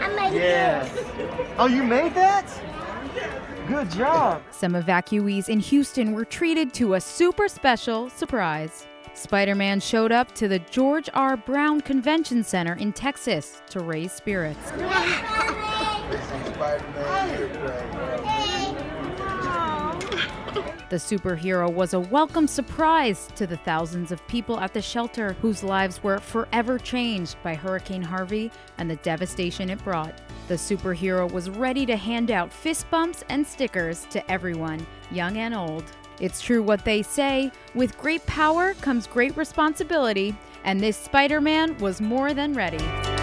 I made Yeah. Oh, you made that? Good job. Some evacuees in Houston were treated to a super special surprise. Spider Man showed up to the George R. Brown Convention Center in Texas to raise spirits. The superhero was a welcome surprise to the thousands of people at the shelter whose lives were forever changed by Hurricane Harvey and the devastation it brought. The superhero was ready to hand out fist bumps and stickers to everyone, young and old. It's true what they say with great power comes great responsibility, and this Spider Man was more than ready.